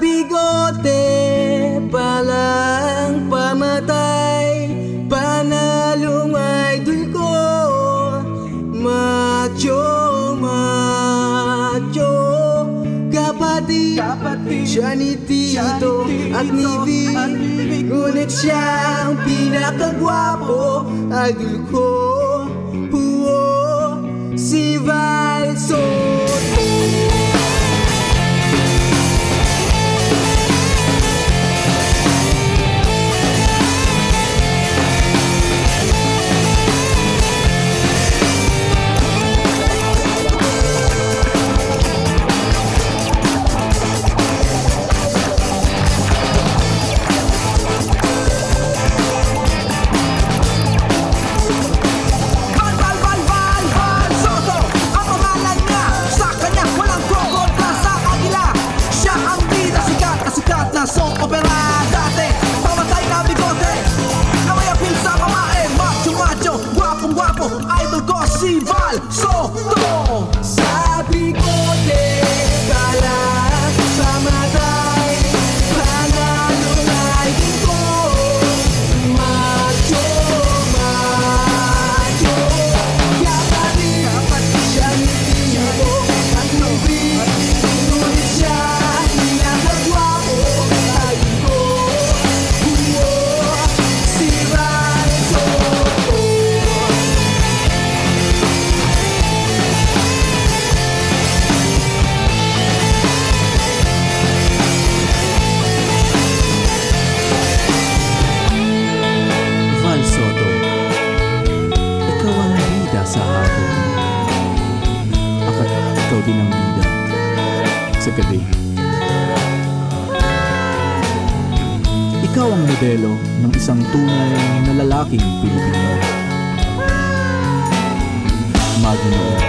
Bigote palang pamatay Panalong idol ko Macho, macho. Kapatid, Kapatid siya ni Tito at ni Vic. Ngunit siya ang pinakagwapo Idol ko, sa hapon Akat ikaw din ang bida sa gabi. Ikaw ang modelo ng isang tunay na lalaking Pilipino. Magno